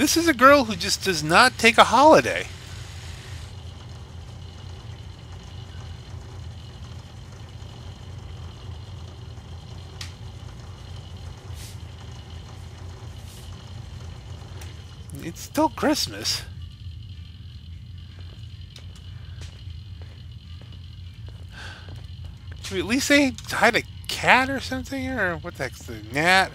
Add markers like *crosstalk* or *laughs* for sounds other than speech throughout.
This is a girl who just does not take a holiday. It's still Christmas. Should we at least say hide a cat or something? Or what the heck's the gnat?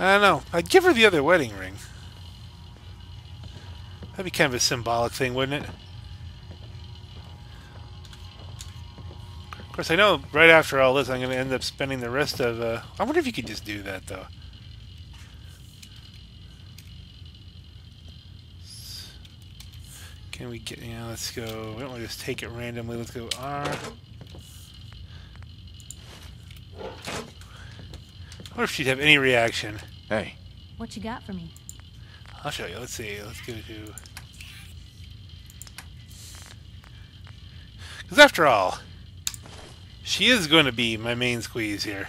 I don't know. I'd give her the other wedding ring. That'd be kind of a symbolic thing, wouldn't it? Of course, I know right after all this, I'm going to end up spending the rest of... Uh, I wonder if you could just do that, though. Can we get... Yeah, let's go... We don't want to just take it randomly. Let's go R. I wonder if she'd have any reaction. Hey. What you got for me? I'll show you. Let's see. Let's go to... Because after all, she is going to be my main squeeze here.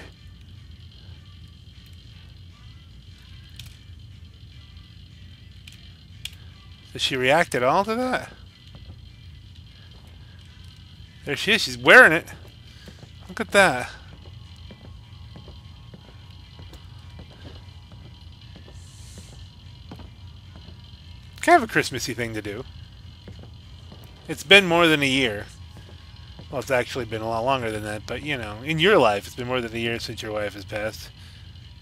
Does she react at all to that? There she is. She's wearing it. Look at that. Of a Christmassy thing to do. It's been more than a year. Well, it's actually been a lot longer than that, but you know, in your life, it's been more than a year since your wife has passed.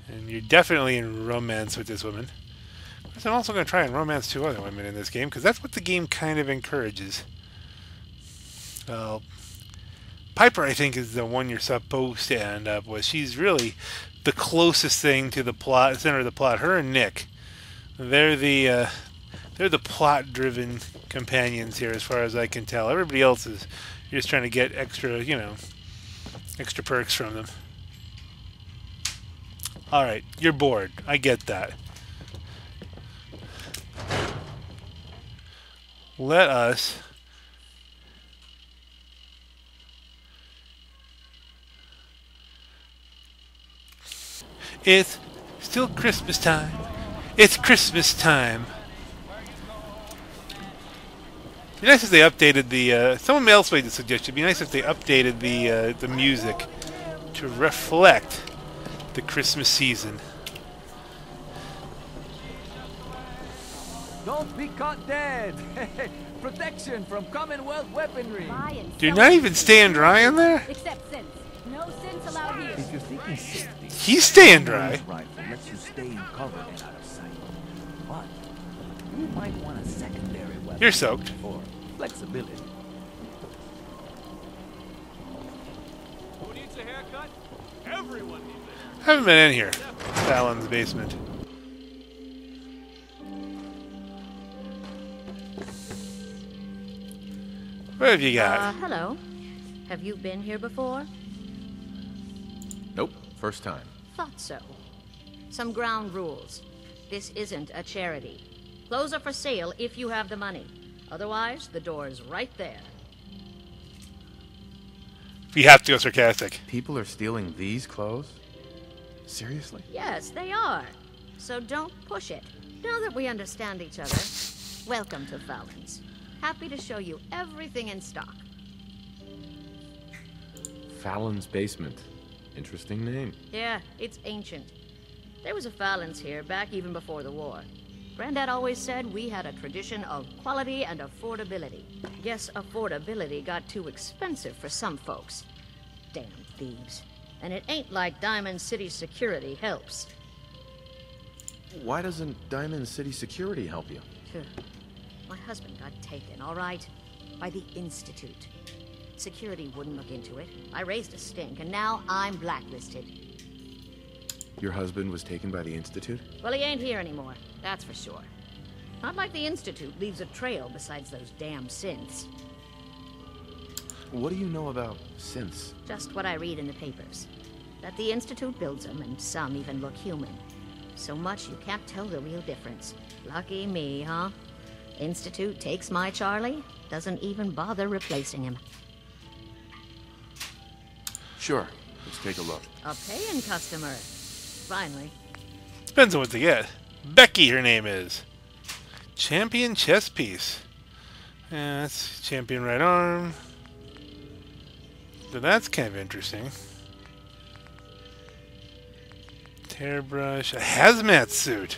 And you're definitely in romance with this woman. I'm also going to try and romance two other women in this game, because that's what the game kind of encourages. Well, Piper, I think, is the one you're supposed to end up with. She's really the closest thing to the plot, center of the plot. Her and Nick, they're the uh, they're the plot-driven companions here, as far as I can tell. Everybody else is just trying to get extra, you know, extra perks from them. Alright, you're bored. I get that. Let us... It's still Christmas time. It's Christmas time. It'd be nice if they updated the. Uh, someone else made the suggestion. It'd be nice if they updated the uh, the music to reflect the Christmas season. Don't be caught dead. *laughs* Protection from Commonwealth weaponry. Do you not even stand dry in there? Except sense. No sense allowed here. If you're thinking safety, He's staying dry. rifle lets you stay in cover and out of sight. But you might want a secondary weapon You're soaked. for flexibility. Who needs a haircut? Everyone needs a Haven't been in here. Fallon's basement. What have you Uh, got? hello. Have you been here before? Nope. First time. Thought so. Some ground rules. This isn't a charity. Clothes are for sale if you have the money. Otherwise, the door is right there. We have to go sarcastic. People are stealing these clothes? Seriously? Yes, they are. So don't push it. Now that we understand each other, welcome to Fallon's. Happy to show you everything in stock. Fallon's basement. Interesting name. Yeah, it's ancient. There was a Fallon's here back even before the war. Granddad always said we had a tradition of quality and affordability. Guess affordability got too expensive for some folks. Damn thieves. And it ain't like Diamond City security helps. Why doesn't Diamond City Security help you? My husband got taken, all right? By the Institute. Security wouldn't look into it. I raised a stink, and now I'm blacklisted. Your husband was taken by the Institute? Well, he ain't here anymore, that's for sure. Not like the Institute leaves a trail besides those damn synths. What do you know about synths? Just what I read in the papers. That the Institute builds them, and some even look human. So much you can't tell the real difference. Lucky me, huh? Institute takes my Charlie, doesn't even bother replacing him. Sure. Let's take a look. A paying customer. Finally. Depends on what they get. Becky, her name is. Champion chess piece. Yeah, that's champion right arm. So that's kind of interesting. Hairbrush, a hazmat suit.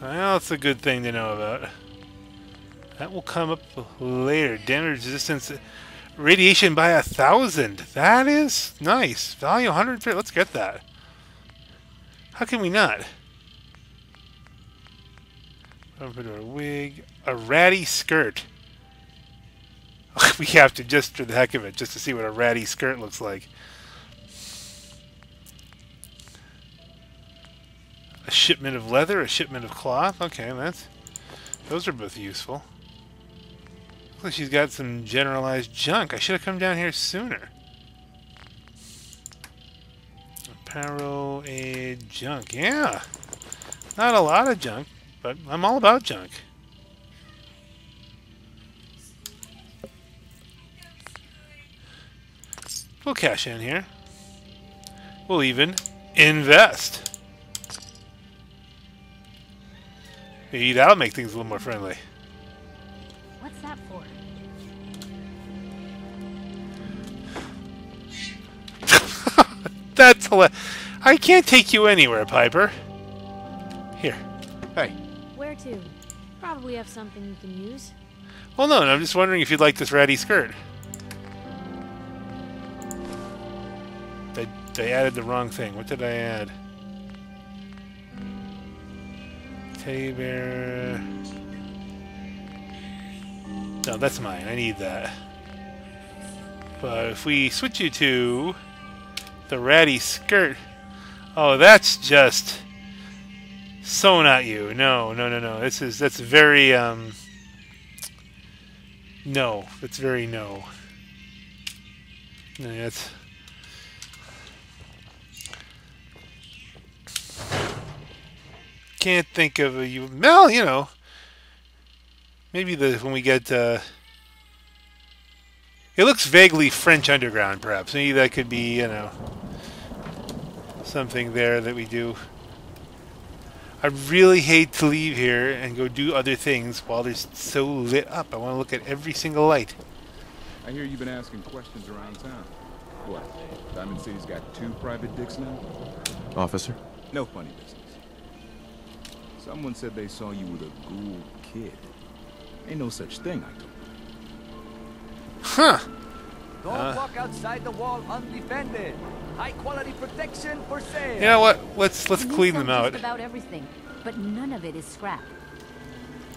Well, that's a good thing to know about. That will come up later. Damage resistance, radiation by a thousand. That is nice. Value 150. Let's get that. How can we not? A wig, a ratty skirt. *laughs* we have to just for the heck of it, just to see what a ratty skirt looks like. A shipment of leather, a shipment of cloth. Okay, that's those are both useful. Looks like she's got some generalized junk. I should have come down here sooner. Apparel, a junk. Yeah, not a lot of junk, but I'm all about junk. We'll cash in here. We'll even invest. Maybe that'll make things a little more friendly. That's hila- I can't take you anywhere, Piper. Here. Hey, Where to? Probably have something you can use. Well, no, I'm just wondering if you'd like this ratty skirt. They, they added the wrong thing. What did I add? Teddy bear. No, that's mine. I need that. But if we switch you to the ratty skirt, oh, that's just so not you. No, no, no, no. This is that's very um. No, that's very no. No, that's. Can't think of a you. Well, you know. Maybe the when we get. Uh, it looks vaguely French underground, perhaps. Maybe that could be, you know, something there that we do. I really hate to leave here and go do other things while they're so lit up. I want to look at every single light. I hear you've been asking questions around town. What? Diamond City's got two private dicks now? officer. No funny business. Someone said they saw you with a ghoul kid. Ain't no such thing, I told them. Huh. Don't Uh. walk outside the wall undefended. High quality protection for sale. You know what? Let's let's You clean them out. About everything, but none of it is scrap.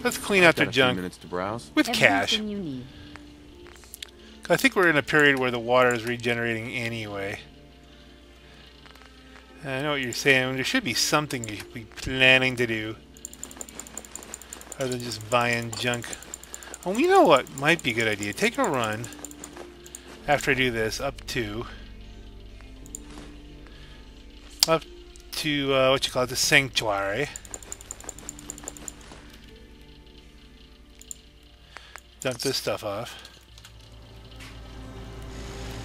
Let's clean out their Got a junk minutes to browse. with cash. You need. I think we're in a period where the water is regenerating anyway. I know what you're saying. There should be something you should be planning to do. Other than just buying junk. Oh, you know what might be a good idea? Take a run after I do this up to up to uh, what you call it, the sanctuary. Dump this stuff off.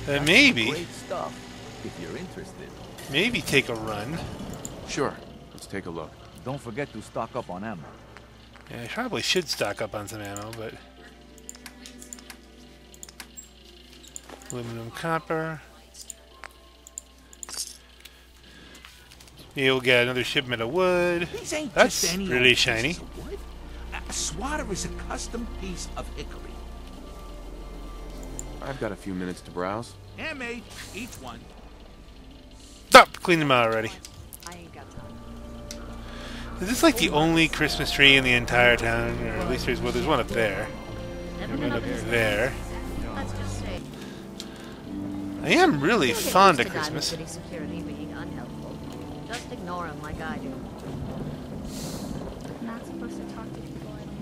And maybe, Great stuff, if you're interested. maybe take a run. Sure. Let's take a look. Don't forget to stock up on ammo. Yeah, I probably should stock up on some ammo, but aluminum, copper. You'll get another shipment of wood. These ain't That's just any really shiny. pieces of wood. A swatter is a custom piece of hickory. I've got a few minutes to browse. Handmade, each one. Stop! Clean them out already. I ain't got time. Is this like the only Christmas tree in the entire town? Or at least there's well, there's one up there. Never One up up there. Let's just say. I am really You'll fond of Christmas. Security being unhelpful. Just ignore them like I do. Not supposed to talk to people I don't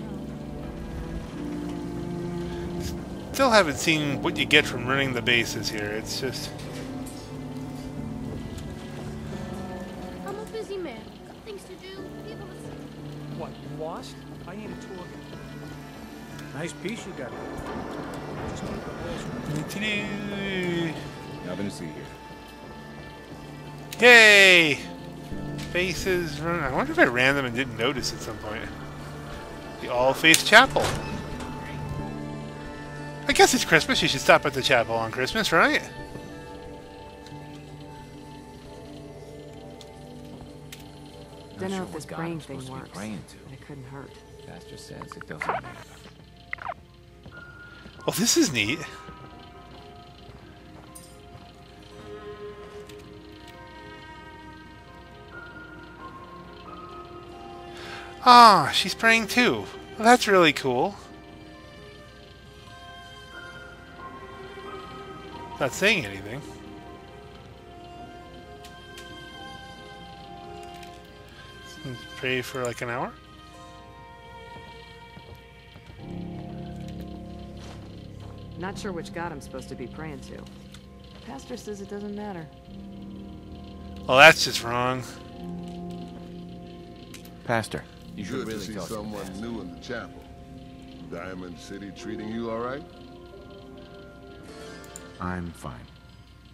know. Still haven't seen what you get from running the bases here. It's just I'm a busy man. Got things to do. People to see. What, you lost? I need a tour guide. Nice piece you got there. Just keep the holes Doo-doo. Nothing to see here. Yay! Faces run. I wonder if I ran them and didn't notice at some point. The All Faith Chapel. I guess it's Christmas. You should stop at the chapel on Christmas, right? I Don't know if this what brain thing supposed to be works, praying but it couldn't hurt. Pastor says it doesn't matter. Well, this is neat. Ah, she's praying too. Well, that's really cool. Not saying anything. Pray for like an hour? Not sure which god I'm supposed to be praying to. Pastor says it doesn't matter. Well, that's just wrong. Pastor, You should Good really to see talk someone new in the chapel. Diamond City treating you all right? I'm fine.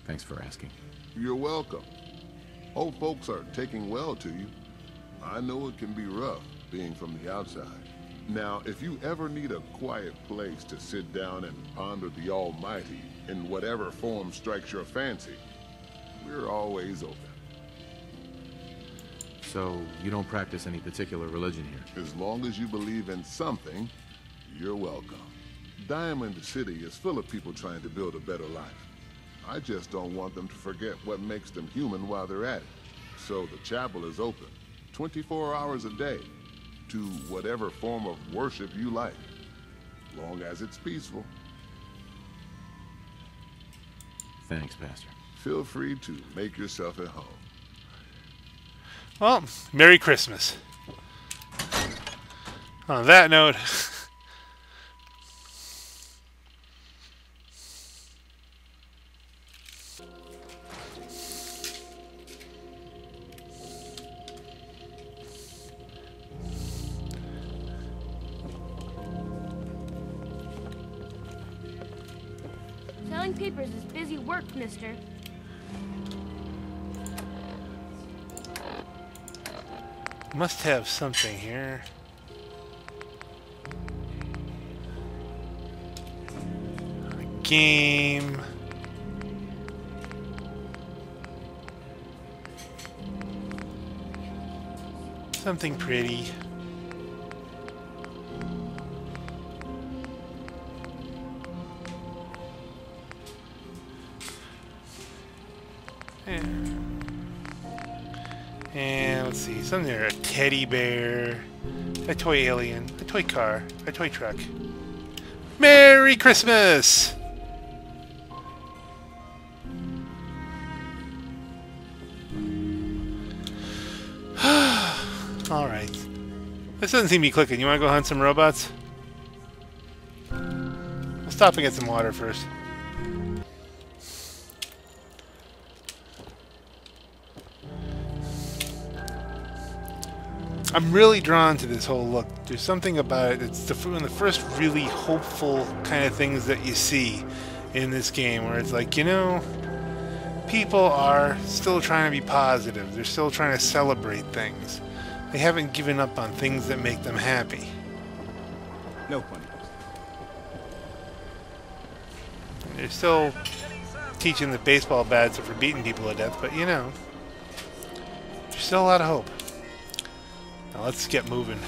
Thanks for asking. You're welcome. Old folks are taking well to you. I know it can be rough, being from the outside. Now, if you ever need a quiet place to sit down and ponder the Almighty in whatever form strikes your fancy, we're always open. So, you don't practice any particular religion here? As long as you believe in something, you're welcome. Diamond City is full of people trying to build a better life. I just don't want them to forget what makes them human while they're at it. So the chapel is open 24 hours a day to whatever form of worship you like, long as it's peaceful. Thanks, Pastor. Feel free to make yourself at home. Well, Merry Christmas. On that note, Selling papers is busy work, mister. Must have something here. Game. Something pretty. Something there. A teddy bear, a toy alien, a toy car, a toy truck. Merry Christmas! *sighs* Alright. This doesn't seem to be clicking. You want to go hunt some robots? We'll stop and get some water first. I'm really drawn to this whole look. There's something about it. It's the, one of the first really hopeful kind of things that you see in this game, where it's like, you know, people are still trying to be positive. They're still trying to celebrate things. They haven't given up on things that make them happy. No funny. They're still teaching the baseball bats for beating people to death, but you know, there's still a lot of hope. Let's get moving.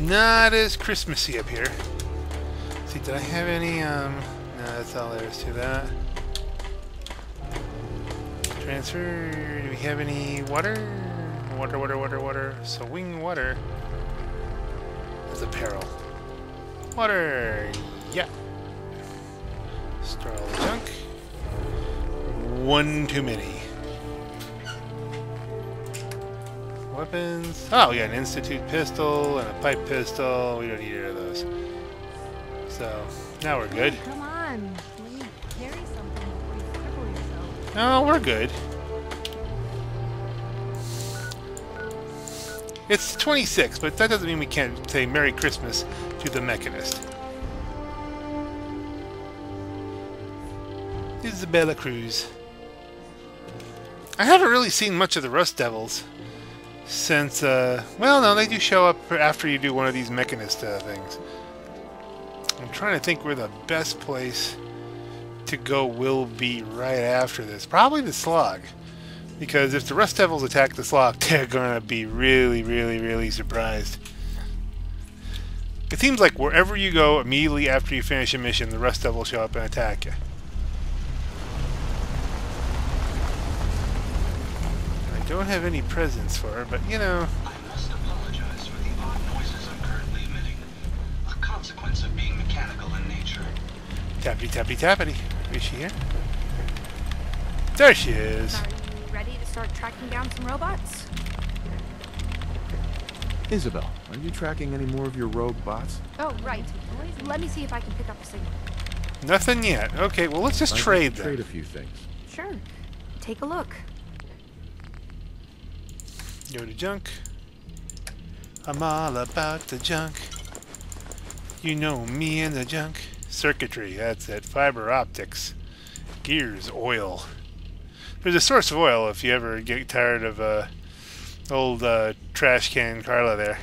Not as Christmassy up here. see, did I have any, um, no, that's all there is to that. Transfer, do we have any water? Water, water, water, water. So wing water. That's apparel. Water, yeah. Store all the junk. One too many. Weapons. Oh, we got an Institute pistol and a pipe pistol. We don't need either of those. So, now we're good. Come on. Let me carry something before you cripple yourself. No, we're good. It's 26, but that doesn't mean we can't say Merry Christmas to the Mechanist. Isabella Cruz. I haven't really seen much of the Rust Devils since, uh, well, no, they do show up after you do one of these Mechanist uh, things. I'm trying to think where the best place to go will be right after this. Probably the Slog. Because if the Rust Devils attack the Slog, *laughs* they're going to be really, really, really surprised. It seems like wherever you go immediately after you finish a mission, the Rust Devils show up and attack you. Don't have any presents for her, but you know... I must apologize for the odd noises I'm currently emitting. A consequence of being mechanical in nature. Tappity tappity tappity. Is she here? There she is. Are you ready to start tracking down some robots? Isabel, are you tracking any more of your rogue bots? Oh, right. Let me see if I can pick up a signal. Nothing yet. Okay, well let's just I'd trade to then. Trade a few things. Sure. Take a look. Go to junk. I'm all about the junk. You know me and the junk. Circuitry, that's it. Fiber optics. Gears, oil. There's a source of oil if you ever get tired of uh, old uh, trash can Carla there.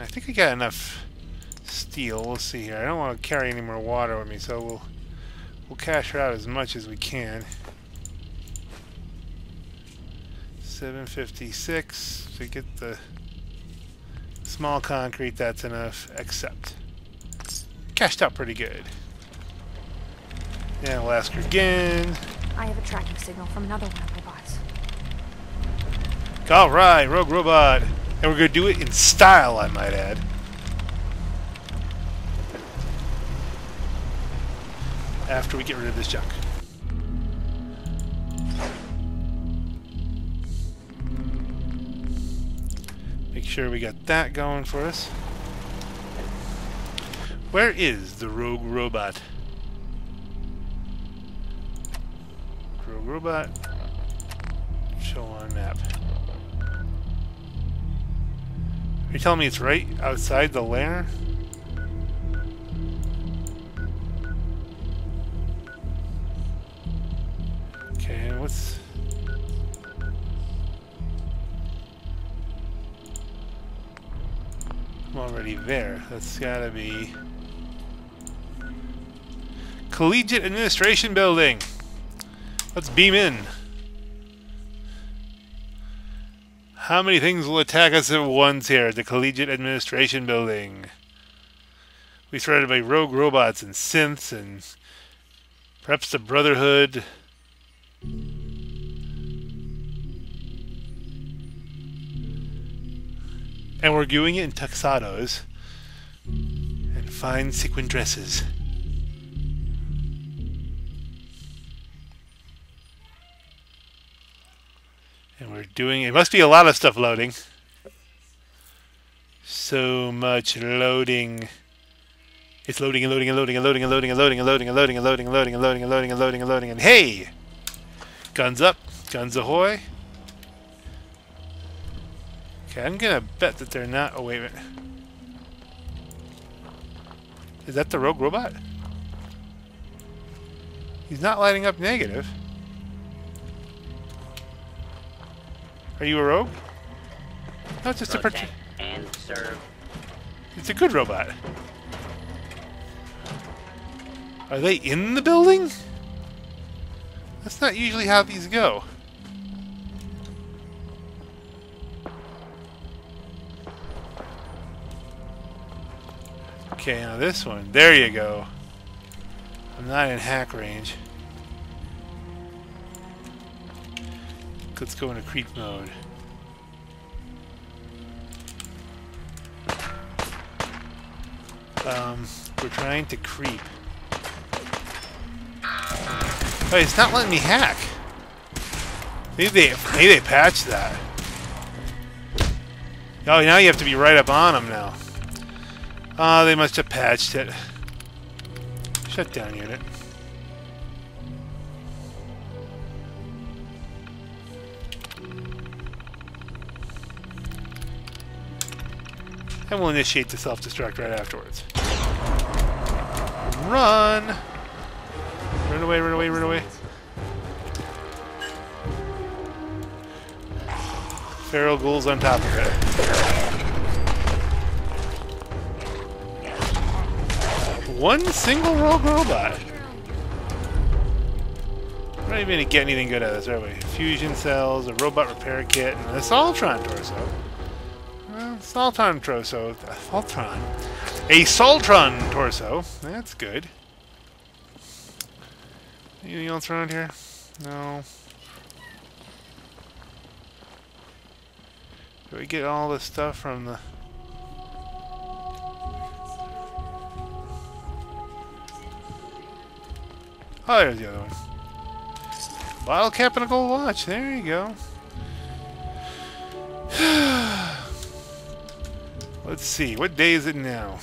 I think I got enough steel. We'll see here. I don't want to carry any more water with me, so we'll we'll cash her out as much as we can. 756 to get the small concrete that's enough accept cashed out pretty good. Yeah we'll ask her again. I have a tracking signal from another one of my bots. all right rogue robot. And we're gonna do it in style I might add. After we get rid of this junk sure we got that going for us. Where is the rogue robot? Rogue robot. Show on map. Are you telling me it's right outside the lair? There. That's gotta be... Collegiate Administration Building! Let's beam in. How many things will attack us at once here at the Collegiate Administration Building? We surrounded by rogue robots and synths and perhaps the Brotherhood. And we're doing it in tuxedos and fine sequin dresses. And we're doing it must be a lot of stuff loading. So much loading. It's loading and loading and loading and loading and loading and loading and loading and loading and loading and loading and loading and loading and loading and loading and hey! Guns up, guns ahoy. Okay, I'm gonna bet that they're not. Oh, wait a minute. Is that the rogue robot? He's not lighting up negative. Are you a rogue? No, it's just a part. and serve. It's a good robot. Are they in the building? That's not usually how these go. Okay, now this one. There you go. I'm not in hack range. Let's go into creep mode. Um, we're trying to creep. Oh, it's not letting me hack. Maybe they, maybe they patched that. Oh, now you have to be right up on them now. Ah, uh, they must have patched it. Shutdown unit. And we'll initiate the self-destruct right afterwards. Run! Run away, run away, run away. Feral ghouls on top of it. One single rogue robot. We're not even gonna get anything good out of this, are we? Fusion cells, a robot repair kit, and a Assaultron torso. Well, Assaultron torso. Assaultron. A Assaultron torso. That's good. Anything else around here? No. Do we get all this stuff from the... Oh, there's the other one. Bottle cap and a gold watch. There you go. *sighs* Let's see. What day is it now?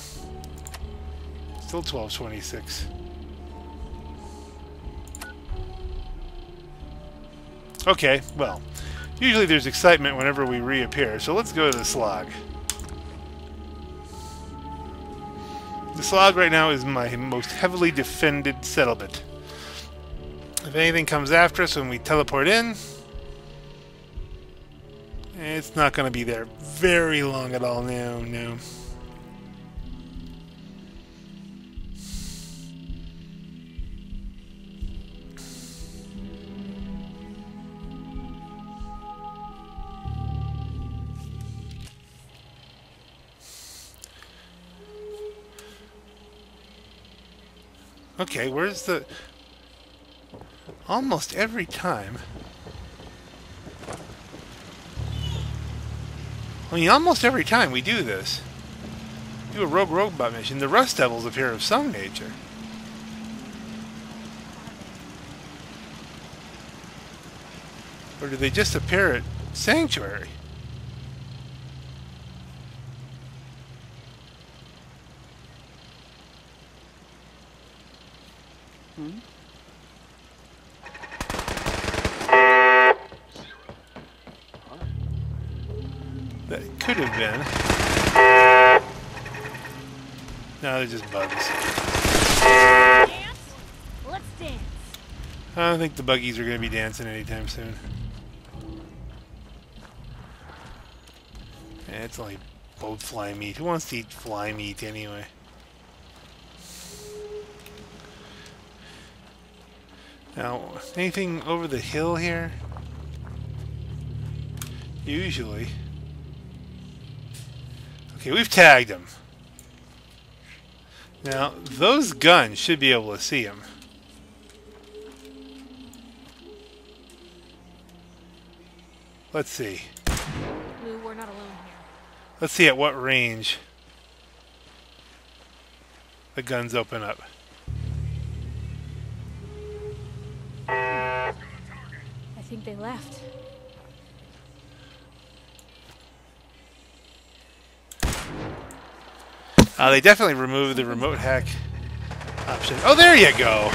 Still 1226. Okay, well, usually there's excitement whenever we reappear, so let's go to the slog. The slog right now is my most heavily defended settlement. If anything comes after us when we teleport in, it's not going to be there very long at all. No, no. Okay, where's the... Almost every time... I mean, almost every time we do this, do a Rogue Robot mission, the Rust Devils appear of some nature. Or do they just appear at Sanctuary? Been. No, they're just bugs. Dance? Let's dance. I don't think the buggies are going to be dancing anytime soon. Yeah, it's only both fly meat. Who wants to eat fly meat anyway? Now, anything over the hill here? Usually. Okay, we've tagged him. Now, those guns should be able to see him. Let's see. Lou, we're not alone here. Let's see at what range the guns open up. I think they left. Uh, they definitely removed the remote hack option. Oh, there you go.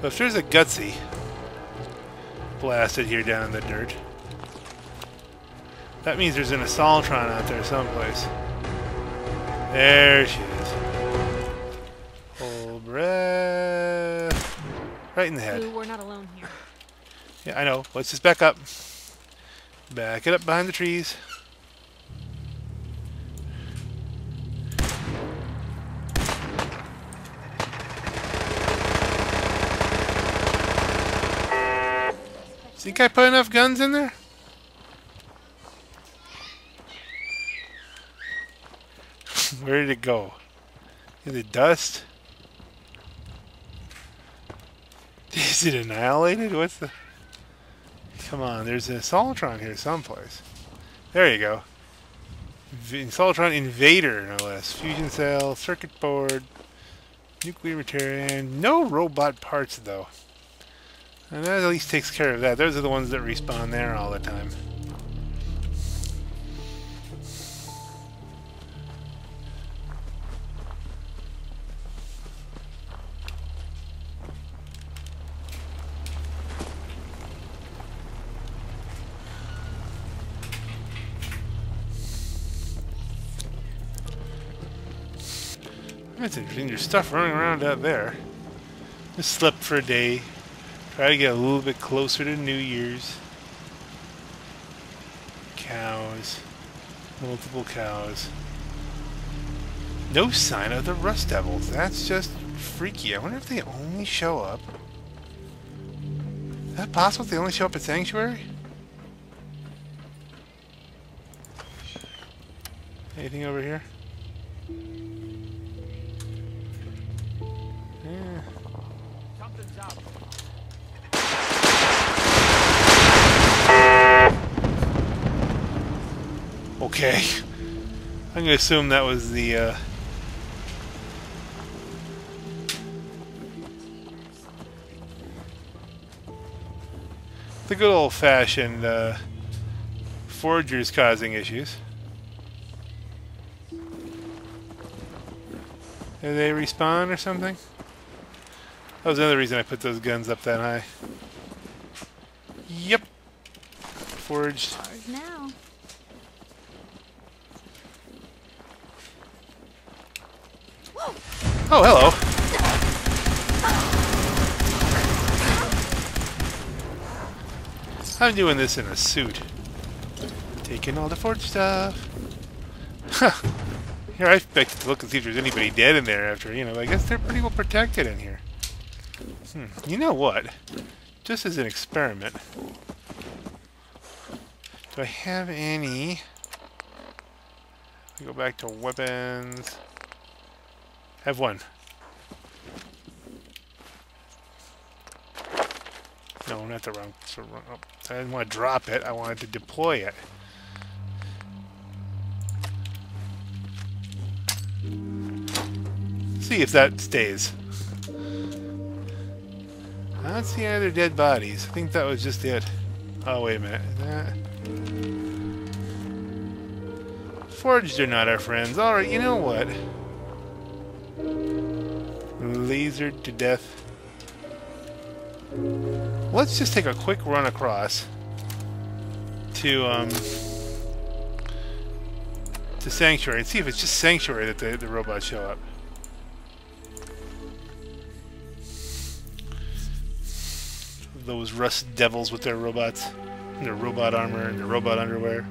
So if there's a gutsy blasted here down in the dirt, that means there's an Assaultron out there someplace. There she is. Hold breath. Right in the head. We're not alone here. Yeah, I know. Let's just back up. Back it up behind the trees. Think I put enough guns in there? *laughs* Where did it go? Is it dust? *laughs* Is it annihilated? What's the... Come on, there's a Assaultron here someplace. There you go. V Assaultron Invader, no less. Fusion cell, circuit board, nuclear material, no robot parts though. And that at least takes care of that. Those are the ones that respawn there all the time. That's interesting. There's stuff running around out there. Just slept for a day. Try to get a little bit closer to New Year's. Cows. Multiple cows. No sign of the Rust Devils. That's just freaky. I wonder if they only show up. Is that possible? They only show up at Sanctuary? Anything over here? Okay. I'm gonna assume that was the, uh... The good old-fashioned, uh... Forgers causing issues. Did they respawn or something? That was another reason I put those guns up that high. Yep. Forged. Ours now. Oh, hello. I'm doing this in a suit. Taking all the forge stuff. Huh. Here, I expected to look and see if there's anybody dead in there after, you know, I guess they're pretty well protected in here. Hmm. You know what? Just as an experiment. Do I have any... Go back to weapons. Have one. No, not the wrong. the wrong oh, I didn't want to drop it. I wanted to deploy it. See if that stays. I don't see any other dead bodies. I think that was just it. Oh, wait a minute. That... Forged are not our friends. Alright, you know what? Lasered to death. Let's just take a quick run across to um to Sanctuary and see if it's just Sanctuary that the, the robots show up. Those rust devils with their robots, their robot armor and their robot underwear.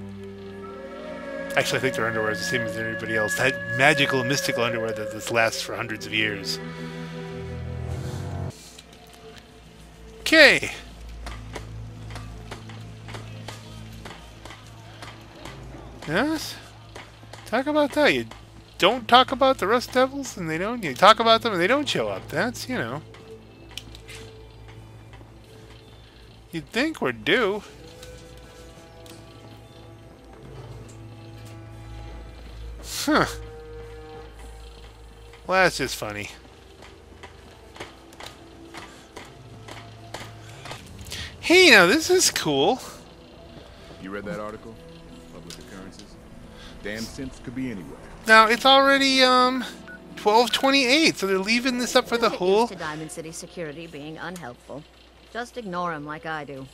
Actually, I think their underwear is the same as anybody else. That magical, mystical underwear that this lasts for hundreds of years. Okay. Yes? Talk about that. You don't talk about the Rust Devils, and they don't. You talk about them, and they don't show up. That's, you know. You'd think we're due. Huh. Well, that's just funny. Hey, now this is cool. You read that article? Public occurrences? Damn synths could be anywhere. Now it's already um 12:28, so they're leaving this up for the whole. used to Diamond City security being unhelpful. Just ignore them like I do.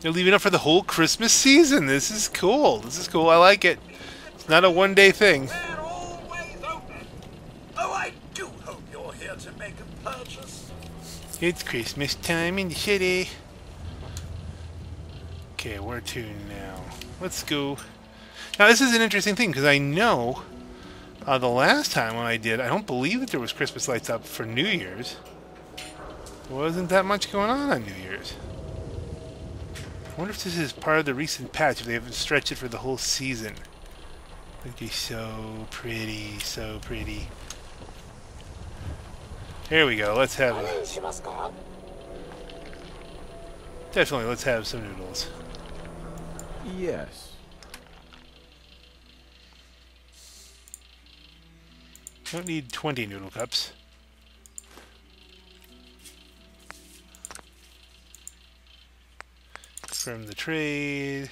They're leaving up for the whole Christmas season. This is cool. This is cool. I like it. It's not a one-day thing. Oh, I do hope to make a purchase. It's Christmas time in the city. Okay, where to now? Let's go. Now this is an interesting thing because I know uh, the last time when I did, I don't believe that there was Christmas lights up for New Year's. There wasn't that much going on on New Year's. I wonder if this is part of the recent patch, if they haven't stretched it for the whole season. Look, they're so pretty, so pretty. Here we go, let's have a... Definitely, let's have some noodles. Yes. Don't need 20 noodle cups. From the trade.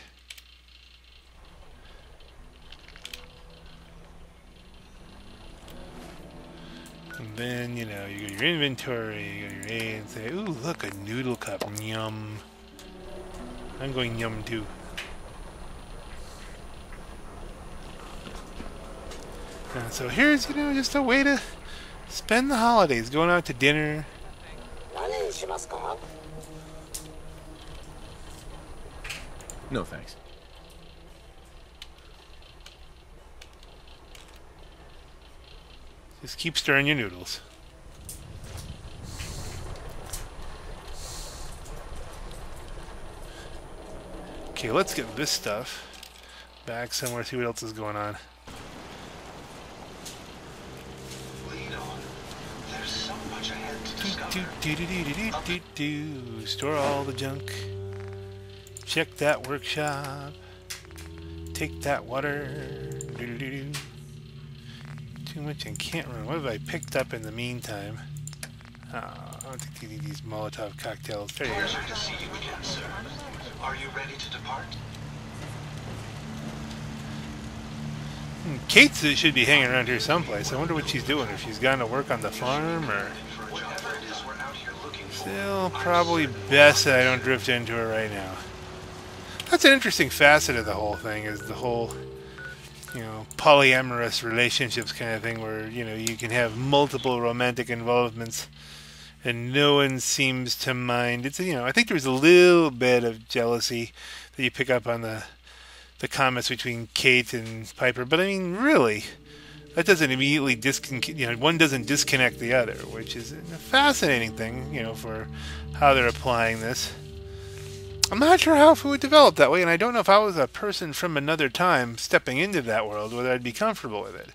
And then, you know, you go to your inventory, you go to your A and say, ooh, look, a noodle cup, yum. I'm going yum too. Uh, so here's, you know, just a way to spend the holidays, going out to dinner. No thanks. Just keep stirring your noodles. Okay, let's get this stuff back somewhere, see what else is going on. Do, do, do, do. Store all the junk. Check that workshop. Take that water. Do, do, do, do. Too much and can't run. What have I picked up in the meantime? Oh, I don't think you need these Molotov cocktails. There you go. Pleasure to see you again, sir. Are you ready to depart? Hmm, Cait should be hanging around here someplace. I wonder what she's doing. If she's gone to work on the farm or... Whatever it is we're out here looking. Still, probably best that I don't drift into her right now. That's an interesting facet of the whole thing, is the whole, you know, polyamorous relationships kind of thing where, you know, you can have multiple romantic involvements and no one seems to mind. It's, you know, I think there's a little bit of jealousy that you pick up on the the comments between Cait and Piper, but I mean, really, that doesn't immediately discon you know one doesn't disconnect the other, which is a fascinating thing, you know, for how they're applying this. I'm not sure how it would develop that way, and I don't know if I was a person from another time stepping into that world whether I'd be comfortable with it.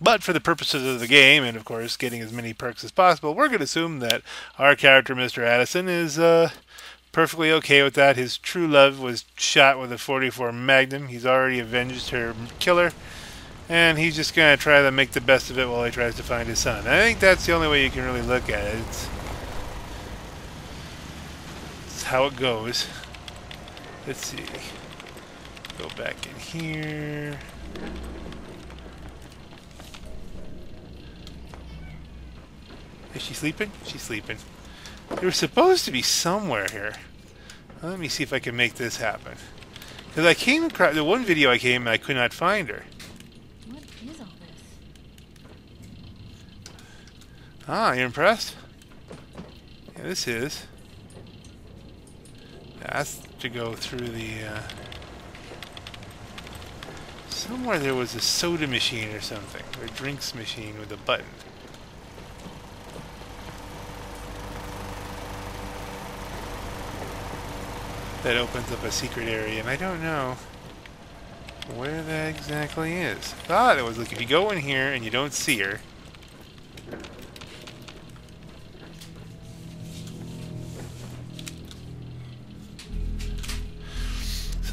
But for the purposes of the game, and of course getting as many perks as possible, we're going to assume that our character, Mr. Addison, is uh, perfectly okay with that. His true love was shot with a 44 Magnum. He's already avenged her killer, and he's just going to try to make the best of it while he tries to find his son. I think that's the only way you can really look at it. It's, how it goes. Let's see. Go back in here. Is she sleeping? She's sleeping. They were supposed to be somewhere here. Let me see if I can make this happen. Because I came across the one video I came and I could not find her. What is all this? Ah, you're impressed? Yeah, this is. That's to go through the. Uh, somewhere there was a soda machine or something, or a drinks machine with a button. that opens up a secret area, and I don't know where that exactly is. Thought it was like if you go in here and you don't see her.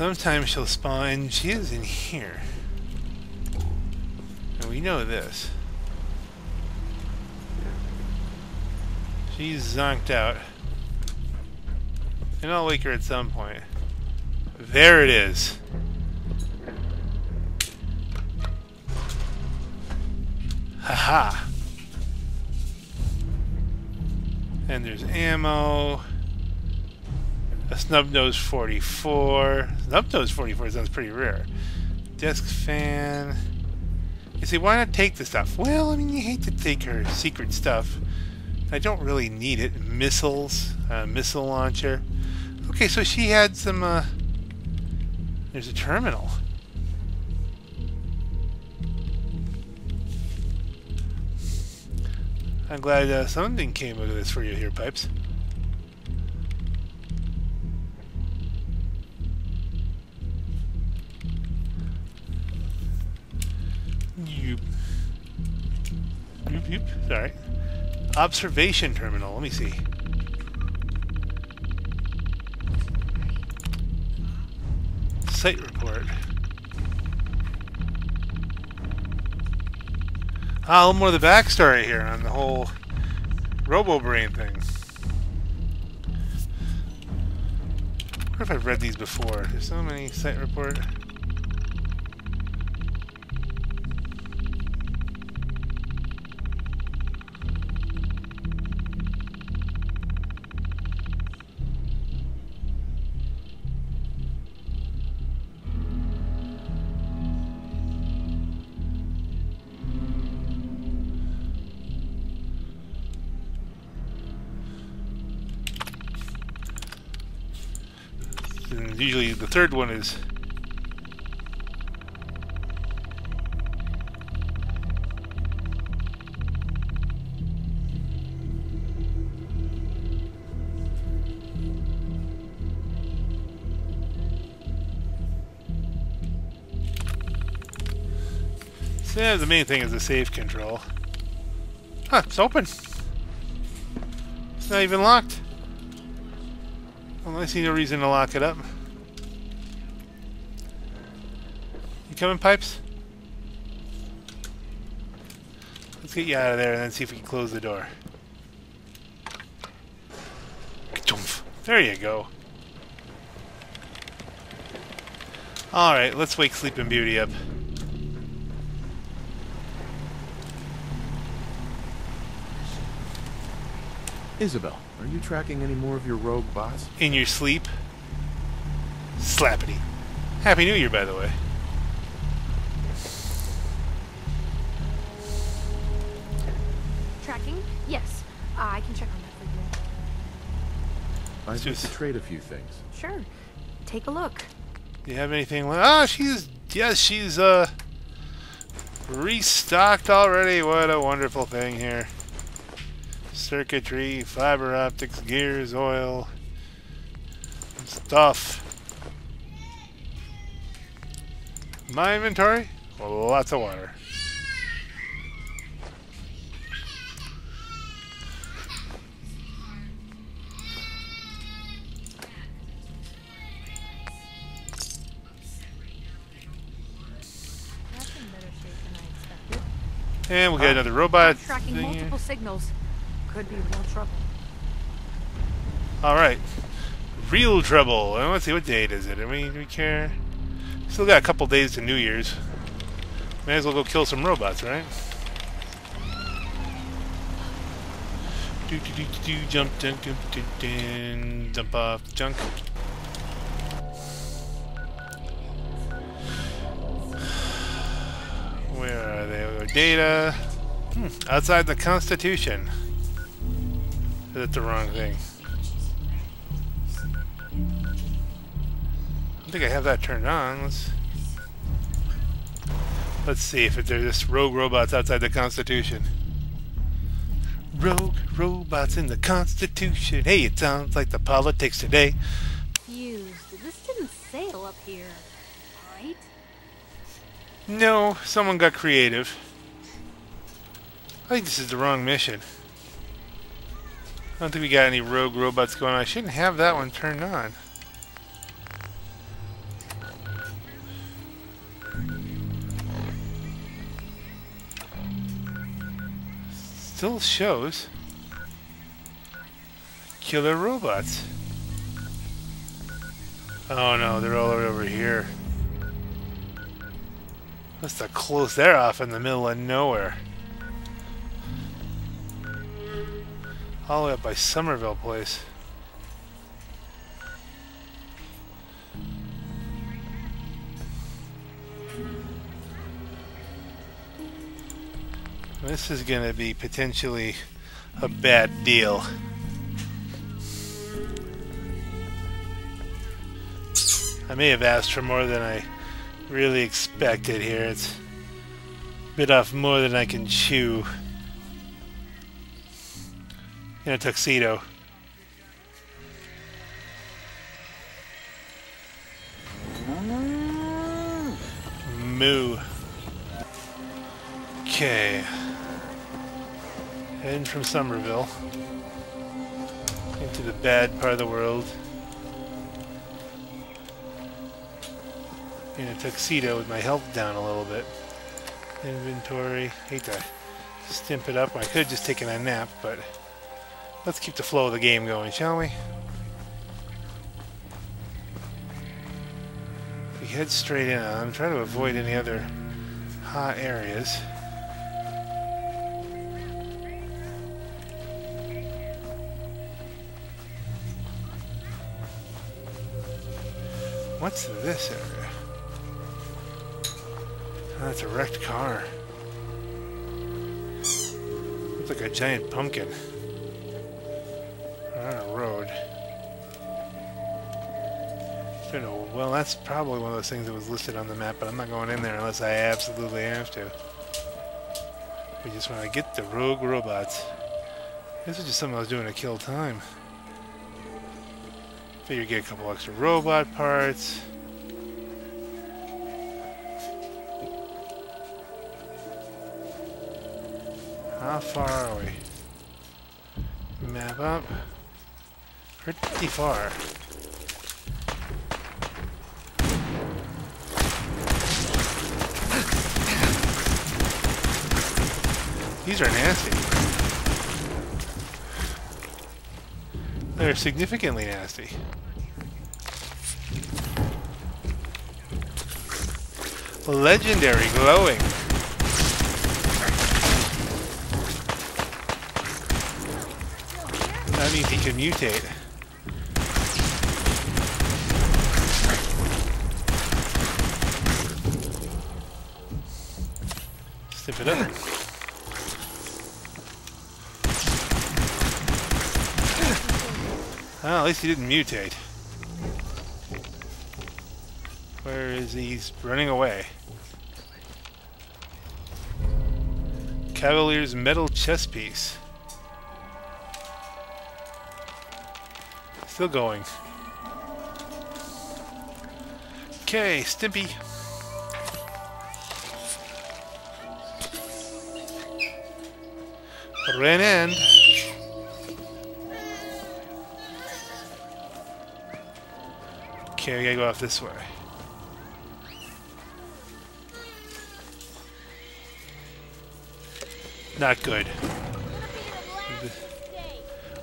Sometimes she'll spawn. She is in here. And we know this. She's zonked out. And I'll wake her at some point. There it is. Haha. -ha. And there's ammo. A snub nose 44. Snub nose 44 sounds pretty rare. Desk fan. You see, why not take the stuff? Well, I mean, you hate to take her secret stuff. I don't really need it. Missiles, uh, missile launcher. Okay, so she had some, uh... There's a terminal. I'm glad uh, something came out of this for you here, Pipes. Sorry. Observation terminal, let me see. Site report. Ah, a little more of the backstory here on the whole Robo-Brain thing. I wonder if I've read these before. There's so many site report. Usually the third one is yeah, the main thing is the safe control. Huh, it's open. It's not even locked. Well, I see no reason to lock it up. You coming, Pipes? Let's get you out of there and then see if we can close the door. There you go. Alright, let's wake Sleeping Beauty up. Isabel, are you tracking any more of your rogue bots? In your sleep? Slappity. Happy New Year, by the way. Tracking? Yes. Uh, I can check on that for you. I need to trade a few things. Sure. Take a look. Do you have anything? Ah, she's yes, she's uh restocked already. What a wonderful thing here. Circuitry, fiber optics, gears, oil, stuff. My inventory? Lots of water. And we'll get another robot. Tracking multiple signals. Could be real trouble. All right, real trouble. And let's see what date is it. I mean, do we care? Still got a couple days to New Year's. May as well go kill some robots, right? Do do do do jump dun, dun, dun, dun, jump off junk. Where are they? Data. Hmm, outside the Constitution. Is that the wrong thing? I think I have that turned on. Let's let's see if there's just rogue robots outside the Constitution. Rogue robots in the Constitution. Hey, it sounds like the politics today. Confused. This didn't sail up here, right? No, someone got creative. I think this is the wrong mission. I don't think we got any rogue robots going on. I shouldn't have that one turned on. Still shows killer robots. Oh no, they're all over here. Must have closed there off in the middle of nowhere. All the way up by Somerville Place. This is going to be potentially a bad deal. I may have asked for more than I really expected here. It's bit off more than I can chew. In a tuxedo. Moo. Okay. Heading from Somerville into the bad part of the world. In a tuxedo with my health down a little bit. Inventory. Hate to stimp it up. I could have just taken a nap, but let's keep the flow of the game going, shall we? We head straight in. I'm trying to avoid any other hot areas. What's this area? Oh, that's a wrecked car. Looks like a giant pumpkin. Well, that's probably one of those things that was listed on the map, but I'm not going in there unless I absolutely have to. We just want to get the rogue robots. This is just something I was doing to kill time. Figure get a couple extra robot parts. How far are we? Map up. Pretty far. These are nasty. They're significantly nasty. Legendary glowing. That means he can mutate. Step it up. Well, at least he didn't mutate. Where is he? He's running away. Cavalier's metal chess piece. Still going. Okay, Stimpy. Ran in. Okay, we gotta go off this way. Not good.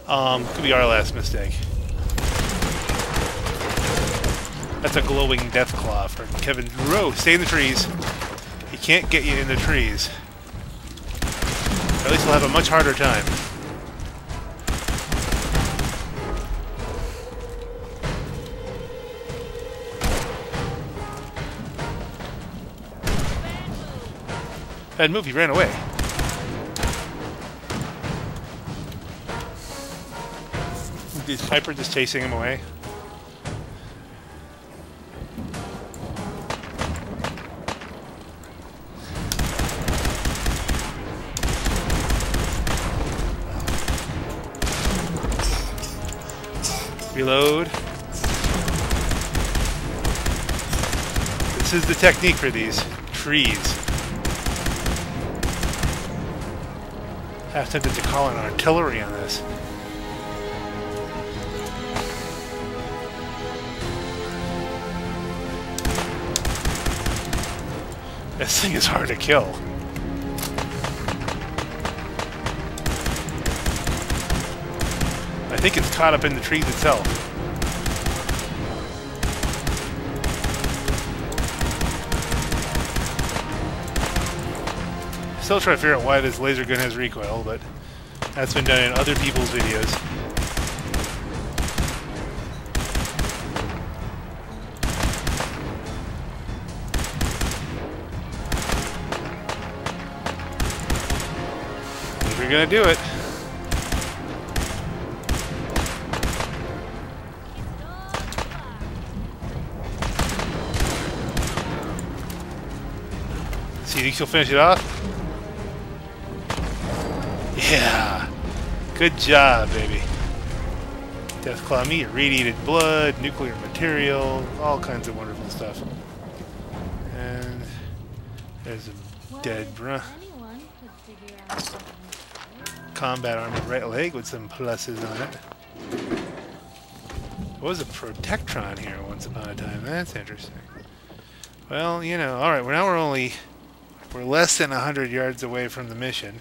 Um, could be our last mistake. That's a glowing death claw for Kevin Rowe. Stay in the trees. He can't get you in the trees. At least he'll have a much harder time. Bad move, he ran away. Is Piper just chasing him away? Reload. This is the technique for these trees. Tempted to call in artillery on this. This thing is hard to kill. I think it's caught up in the trees itself. Still trying to figure out why this laser gun has recoil, but that's been done in other people's videos. We're gonna do it. So you think she'll finish it off? Good job, baby. Deathclaw meat, radiated blood, nuclear material, all kinds of wonderful stuff. And there's a dead bruh. Combat armor right leg with some pluses on it. There was a Protectron here once upon a time. That's interesting. Well, you know, alright, well now we're only... We're less than 100 yards away from the mission.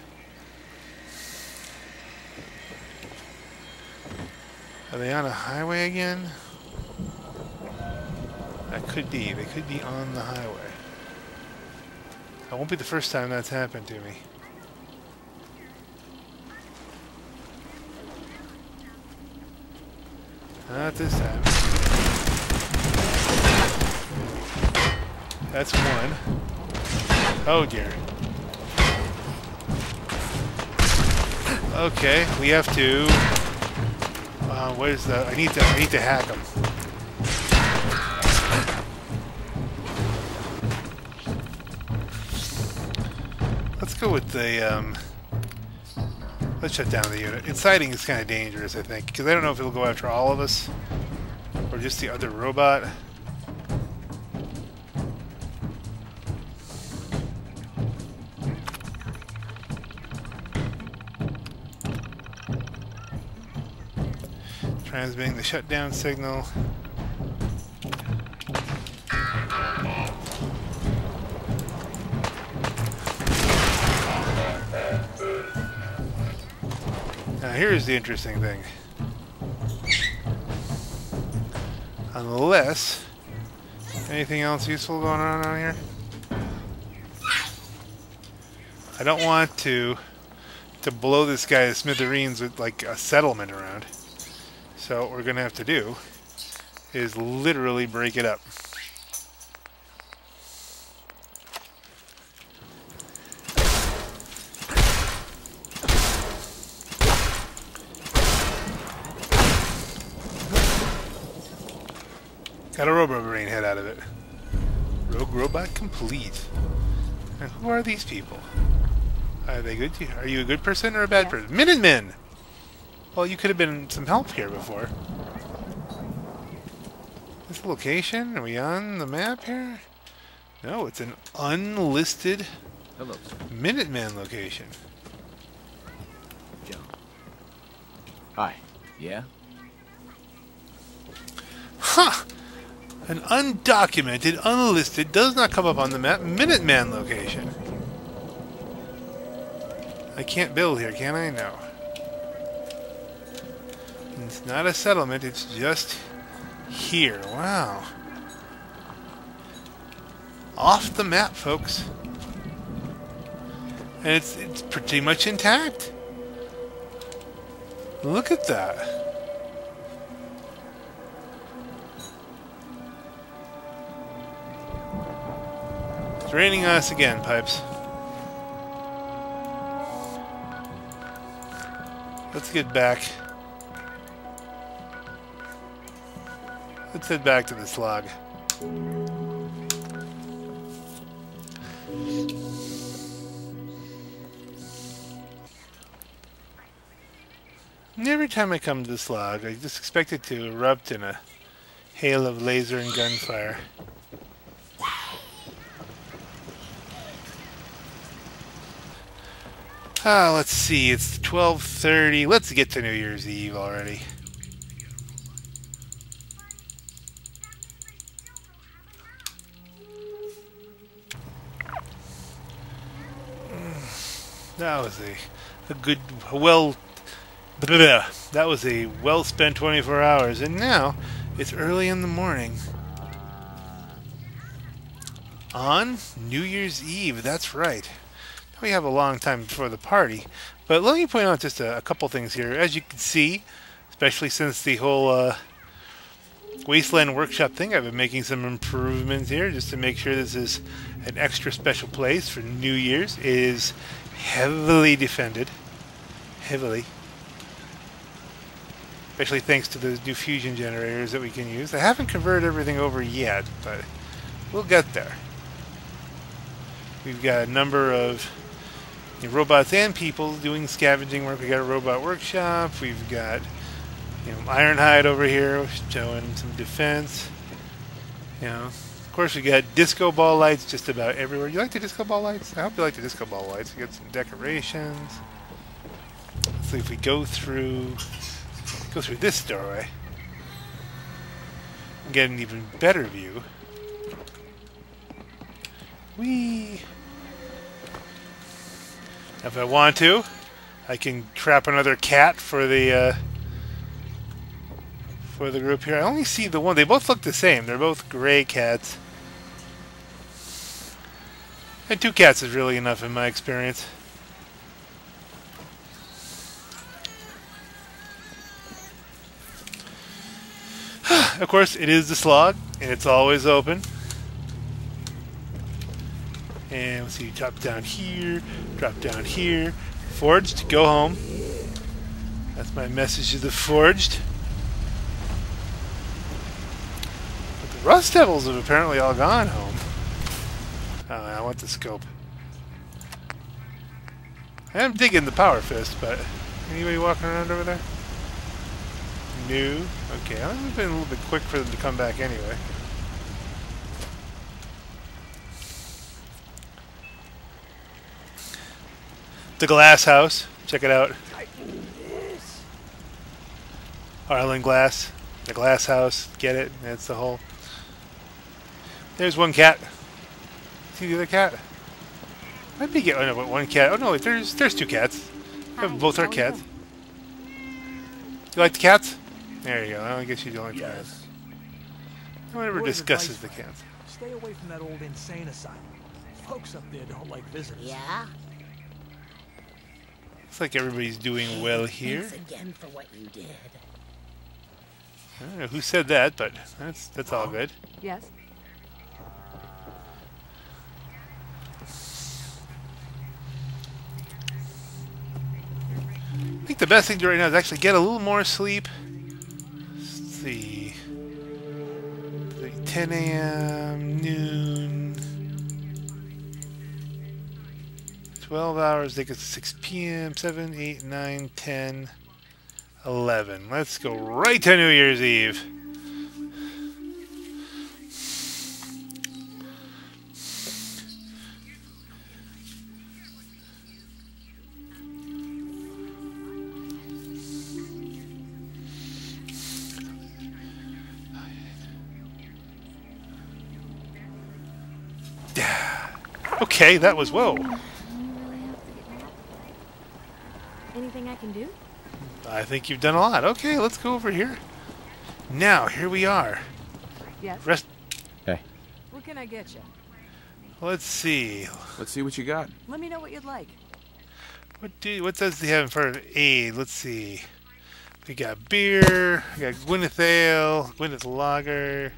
Are they on a highway again? That could be. They could be on the highway. That won't be the first time that's happened to me. Not this time. That's one. Oh dear. Okay, we have to. Uh, what is that? I need to. I need to hack them. Let's go with the. Um, let's shut down the unit. Inciting is kind of dangerous, I think, because I don't know if it'll go after all of us or just the other robot. Transmitting the shutdown signal. Now here's the interesting thing. Unless anything else useful going on around here? I don't want to to blow this guy to smithereens with like a settlement around. So what we're gonna have to do is literally break it up. Got a Robo Brain head out of it. Rogue Robot complete. And who are these people? Are they good to you? Are you a good person or a bad person? Minutemen! Well, you could have been some help here before. This location? Are we on the map here? No, it's an unlisted Hello. Minuteman location. John. Hi. Yeah? Huh! An undocumented, unlisted, does not come up on the map Minuteman location. I can't build here, can I? No. It's not a settlement, it's just here. Wow. Off the map, folks. And it's, it's pretty much intact. Look at that. It's raining us again, Pipes. Let's get back. Let's head back to the slog. Every time I come to the slog, I just expect it to erupt in a hail of laser and gunfire. Ah, let's see. It's 12:30. Let's get to New Year's Eve already. That was a, a good, well, that was a well spent 24 hours. And now, it's early in the morning. On New Year's Eve, that's right. We have a long time before the party. But let me point out just a, a couple things here. As you can see, especially since the whole uh, Wasteland Workshop thing, I've been making some improvements here just to make sure this is an extra special place for New Year's. It is heavily defended. Heavily. Especially thanks to those new fusion generators that we can use. I haven't converted everything over yet, but we'll get there. We've got a number of you know, robots and people doing scavenging work. We've got a robot workshop. We've got you know Ironhide over here showing some defense. You know, course we got disco ball lights just about everywhere. You like the disco ball lights? I hope you like the disco ball lights. We got some decorations. Let's see if we go through go through this doorway. And Get an even better view. Whee! If I want to, I can trap another cat for the uh, for the group here. I only see the one. They both look the same. They're both gray cats. And two cats is really enough in my experience. *sighs* of course, it is the slog, and it's always open. And let's see, drop down here, drop down here. Forged, to go home. That's my message to the Forged. But the Rust Devils have apparently all gone home. Oh, I want the scope. I am digging the power fist, but anybody walking around over there? New. Okay, I've been a little bit quick for them to come back anyway. The Glass House. Check it out. Arlen Glass. The Glass House. Get it? That's the whole. There's one cat. See the other cat? Might be get oh, no, but one cat. Oh no, wait, there's there's two cats. both are cats. You like the cats? There you go. I guess you don't like yes. cats. No one ever discusses the cats. Stay away from that old insane asylum. Folks up there don't like visitors. Yeah? Looks like everybody's doing well here. Thanks again for what you did. I don't know who said that, but that's that's all good. Yes. Think the best thing to do right now is actually get a little more sleep. Let's see. 10 a.m., noon. 12 hours, they get 6 p.m., 7, 8, 9, 10, 11. Let's go right to New Year's Eve. Okay, that was whoa. Anything I can do? I think you've done a lot. Okay, let's go over here. Now, here we are. Yes. Rest. Hey. What can I get you? Let's see. Let's see what you got. Let me know what you'd like. What do what does he have in front of aid? Let's see. We got beer. We got Gwinnett Ale, Gwinnett Lager.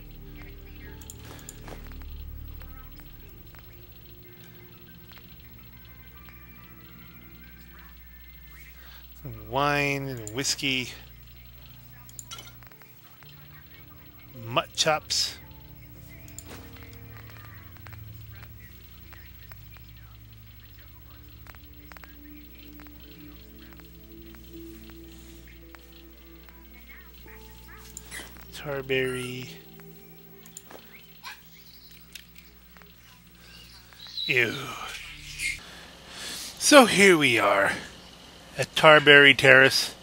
Wine and whiskey, mutt chops. Tarberry. Ew. So here we are at Tarberry Terrace,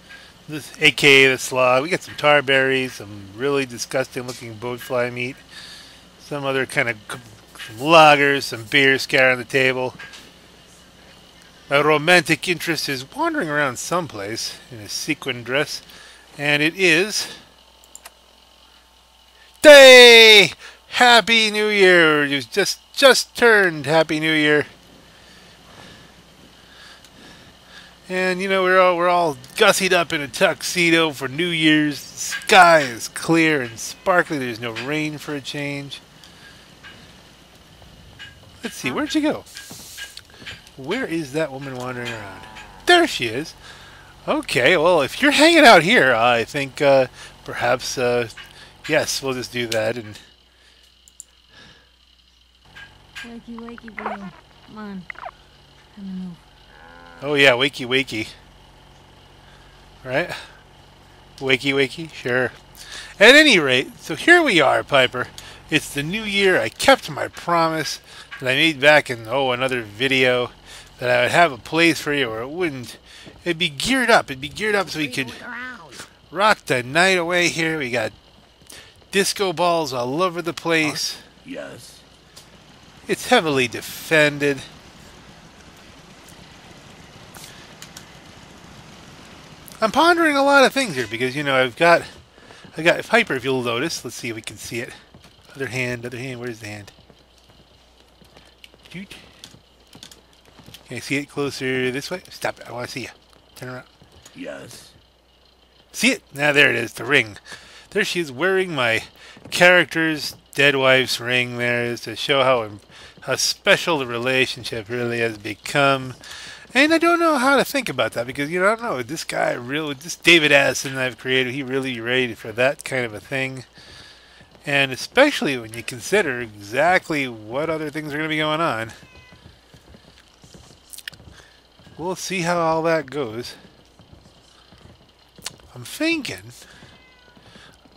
this, aka the Slog. We got some tarberries, some really disgusting looking bloatfly meat, some other kind of some lagers, some beer scattered on the table. My romantic interest is wandering around someplace in a sequin dress, and it is. Day! Happy New Year! You just just turned Happy New Year. And you know we're all we're all gussied up in a tuxedo for New Year's. The sky is clear and sparkly. There's no rain for a change. Let's see, where'd she go? Where is that woman wandering around? There she is. Okay, well if you're hanging out here, I think uh, perhaps uh, yes, we'll just do that and. Wakey, wakey, bro. Come on. To move. Oh yeah, wakey wakey. Right? Wakey wakey, sure. At any rate, so here we are, Piper. It's the new year. I kept my promise that I made back in oh another video that I would have a place for you, or it wouldn't. It'd be geared up. It'd be geared up so we could rock the night away here. We got disco balls all over the place. Yes. It's heavily defended. I'm pondering a lot of things here because you know I've got I got Piper if you'll notice. Let's see if we can see it. Other hand, other hand, where's the hand? Shoot. Can I see it closer this way? Stop it, I wanna see you. Turn around. Yes. See it? Now there it is, the ring. There she is wearing my character's dead wife's ring there to show how how special the relationship really has become. And I don't know how to think about that because you know I don't know this guy really this David Addison I've created he really ready for that kind of a thing, and especially when you consider exactly what other things are going to be going on. we'll see how all that goes. I'm thinking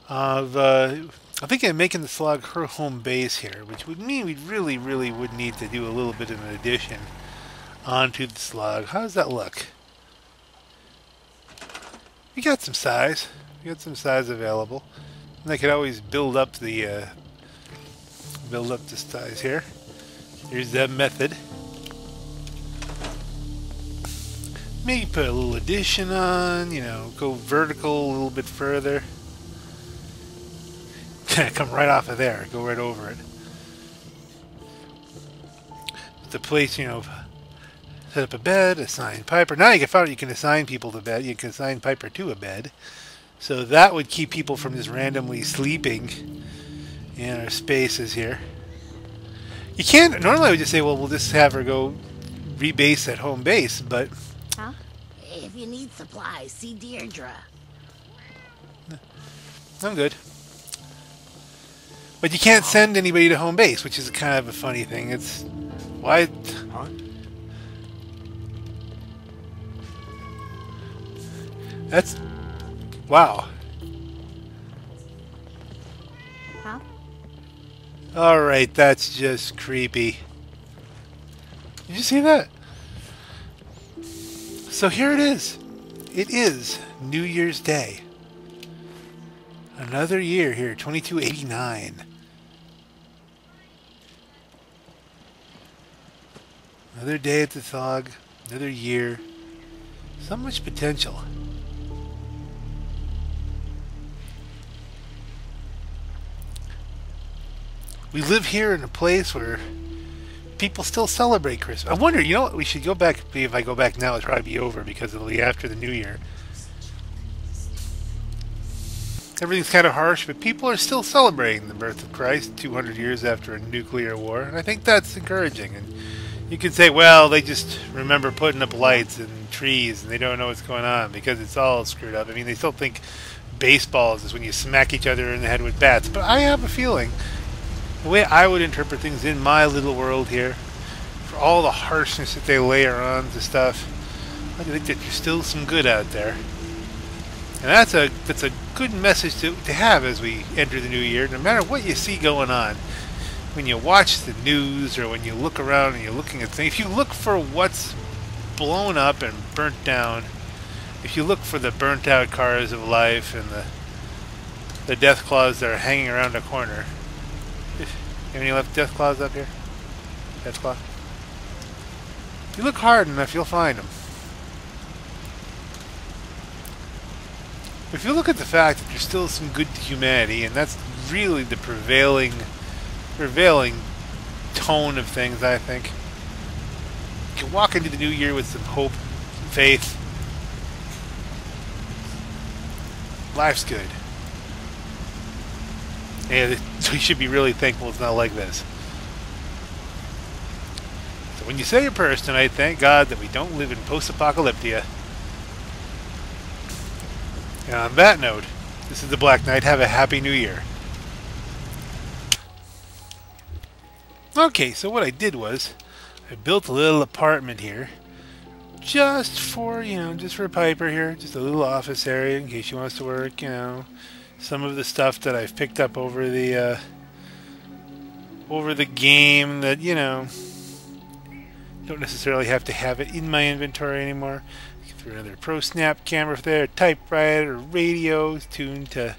of, uh, I'm thinking of making the slog her home base here, which would mean we really, really would need to do a little bit of an addition onto the slog. How does that look? We got some size. We got some size available. And I could always build up the, uh, build up the size here. Here's that method. Maybe put a little addition on, you know, go vertical a little bit further. *laughs* Come right off of there, go right over it. The place, you know, set up a bed, assign Piper. Now you can find out you can assign people to bed. You can assign Piper to a bed. So that would keep people from just randomly sleeping in our spaces here. You can't, normally I would just say, well, we'll just have her go rebase at home base, but... Huh? If you need supplies, see Deirdre. I'm good. But you can't send anybody to home base, which is kind of a funny thing. It's... Why... Huh? That's... Wow. Huh? Alright, that's just creepy. Did you see that? So here it is. It is New Year's Day. Another year here, 2289. Another day at the Slog. Another year. So much potential. We live here in a place where people still celebrate Christmas. I wonder, you know what? We should go back. If I go back now, it'll probably be over because it'll be after the new year. Everything's kind of harsh, but people are still celebrating the birth of Christ 200 years after a nuclear war, and I think that's encouraging. And you could say, well, they just remember putting up lights and trees, and they don't know what's going on because it's all screwed up. I mean, they still think baseballs is when you smack each other in the head with bats, but I have a feeling the way I would interpret things in my little world here, for all the harshness that they layer on to stuff, I think that there's still some good out there. And that's a that's a good message to, to have as we enter the new year, no matter what you see going on. When you watch the news or when you look around and you're looking at things, if you look for what's blown up and burnt down, if you look for the burnt out cars of life and the the death claws that are hanging around a corner, have any left death claws up here? Death claw? If you look hard enough, you'll find them. If you look at the fact that there's still some good to humanity, and that's really the prevailing, prevailing tone of things, I think. You can walk into the new year with some hope, faith. Life's good. And *laughs* we should be really thankful it's not like this. So when you say your prayers tonight, thank God that we don't live in post-apocalyptia. And on that note, this is the Black Knight. Have a happy new year. Okay, so what I did was, I built a little apartment here. Just for, you know, just for Piper here. Just a little office area in case she wants to work, you know some of the stuff that I've picked up over the uh, over the game that you know don't necessarily have to have it in my inventory anymore. Through another Pro Snap camera there, typewriter, radio tuned to.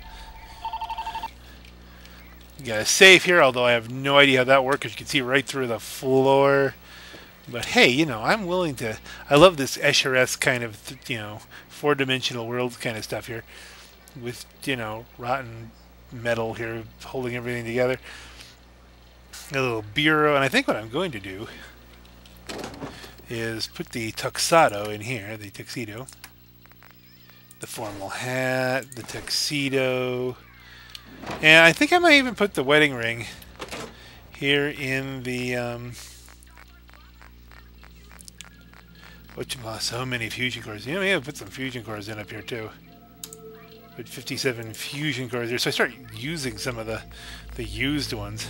Got a safe here, although I have no idea how that works. You can see right through the floor. But hey, you know, I'm willing to. I love this Escher kind of, you know, four-dimensional world kind of stuff here with, you know, rotten metal here holding everything together. A little bureau, and I think what I'm going to do is put the tuxedo in here, the tuxedo, the formal hat, the tuxedo, and I think I might even put the wedding ring here in the, um, you so many fusion cores. You know, maybe I'll put some fusion cores in up here too. Put 57 fusion cores here, so I start using some of the, the used ones.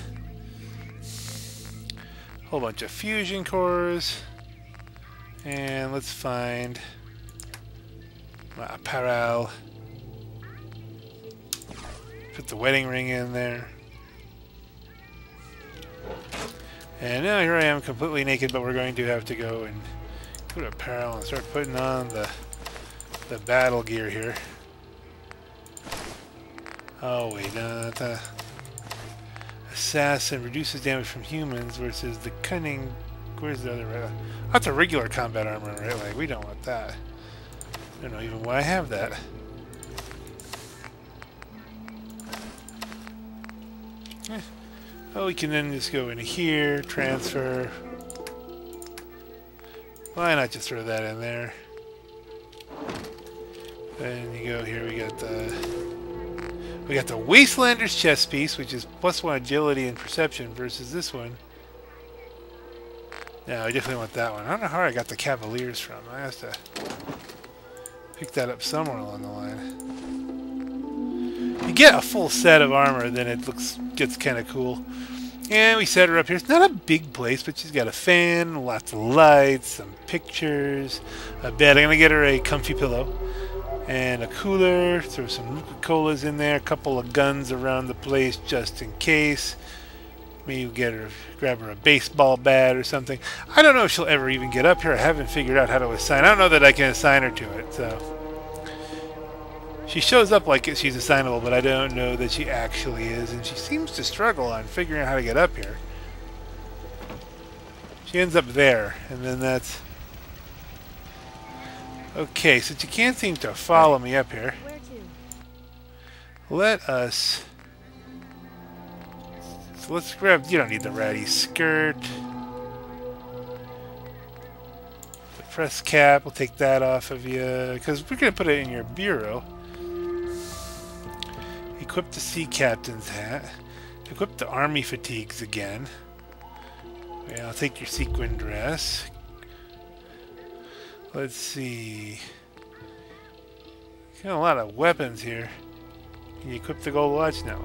A whole bunch of fusion cores. And let's find my apparel. Put the wedding ring in there. And now here I am completely naked, but we're going to have to go and to apparel and start putting on the the battle gear here. Oh wait, the assassin reduces damage from humans versus the cunning. Where's the other? Uh, that's a regular combat armor, right? Like we don't want that. I don't know even why I have that. Eh. Oh, we can then just go into here, transfer. Why not just throw that in there? Then you go here, we got the we got the Wastelander's chest piece, which is plus one agility and perception versus this one. No, I definitely want that one. I don't know how I got the Cavaliers from. I have to pick that up somewhere along the line. You get a full set of armor, then it looks gets kind of cool. And we set her up here. It's not a big place, but she's got a fan, lots of lights, some pictures, a bed. I'm going to get her a comfy pillow and a cooler. Throw some Nuka-Colas in there. A couple of guns around the place just in case. Maybe get her, grab her a baseball bat or something. I don't know if she'll ever even get up here. I haven't figured out how to assign. I don't know that I can assign her to it. So she shows up like she's assignable, but I don't know that she actually is. And she seems to struggle on figuring out how to get up here. She ends up there, and then that's Okay, since you can't seem to follow me up here, let us... So let's grab... You don't need the ratty skirt. The press cap, we'll take that off of you, because we're going to put it in your bureau. Equip the sea captain's hat. Equip the army fatigues again. I'll take your sequin dress. Let's see. Got a lot of weapons here. Can you equip the gold watch? No.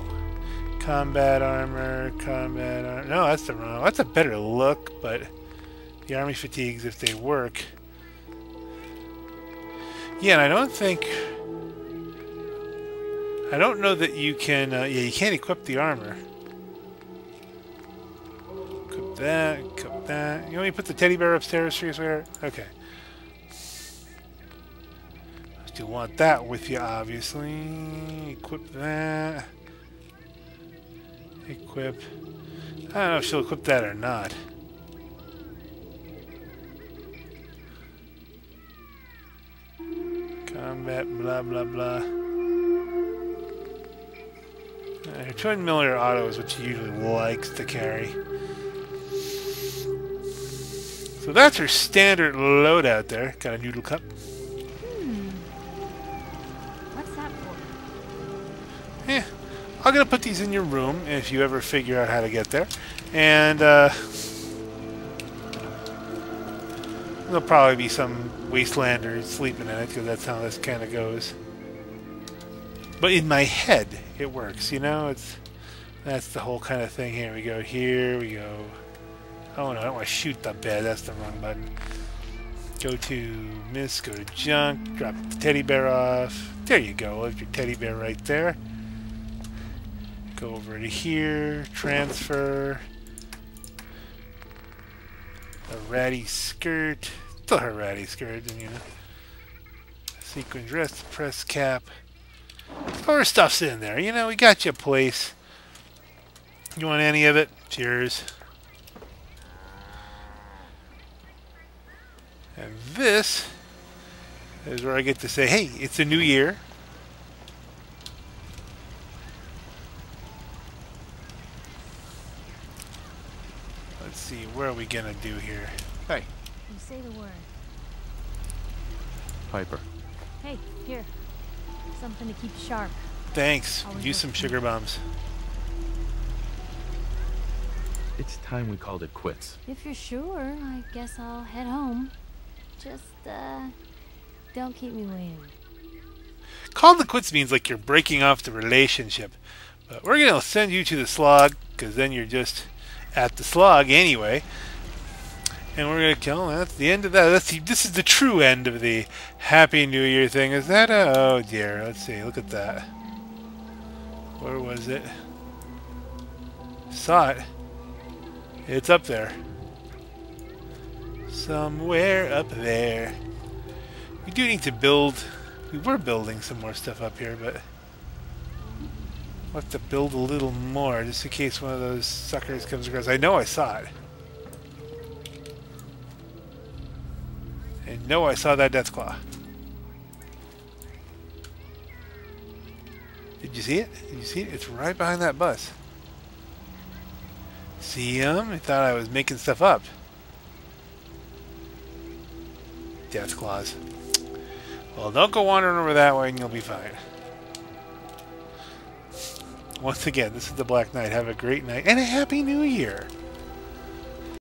Combat armor, combat armor. No, that's the wrong. That's a better look, but the army fatigues, if they work. Yeah, and I don't think. I don't know that you can. Uh, yeah, you can't equip the armor. Equip that. Equip that. You want me to put the teddy bear upstairs for you, sweetheart? Okay you want that with you, obviously. Equip that. Equip. I don't know if she'll equip that or not. Combat, blah, blah, blah. Uh, her twin Miller auto is what she usually likes to carry. So that's her standard loadout there. Got a noodle cup. I'm going to put these in your room if you ever figure out how to get there. And uh, there'll probably be some wastelander sleeping in it because that's how this kind of goes. But in my head, it works. You know, it's that's the whole kind of thing. Here we go. Here we go. Oh no, I don't want to shoot the bed. That's the wrong button. Go to miss. Go to junk. Drop the teddy bear off. There you go. There's your teddy bear right there. Go over to here, transfer. A ratty skirt. Still her ratty skirt, and you know. Sequin dress, press cap. All her stuff's in there. You know, we got you a place. You want any of it? Cheers. And this is where I get to say, hey, it's a new year. see, what are we gonna do here? Hey. You say the word. Piper. Hey, here. Something to keep sharp. Thanks. Always Use some sugar bombs. It's time we called it quits. If you're sure, I guess I'll head home. Just, uh, don't keep me waiting. Call the quits means like you're breaking off the relationship. But we're going to send you to the slog, because then you're just at the Slog anyway. And we're gonna kill. That's the end of that. Let's see. this is the true end of the Happy New Year thing. Is that a? Oh dear. Let's see. Look at that. Where was it? Saw it. It's up there. Somewhere up there. We do need to build. We were building some more stuff up here, but we'll have to build a little more just in case one of those suckers comes across. I know I saw it. And no, I saw that death claw. Did you see it? Did you see it? It's right behind that bus. See him? I thought I was making stuff up. Death claws. Well, don't go wandering over that way and you'll be fine. Once again, this is the Black Knight. Have a great night and a Happy New Year!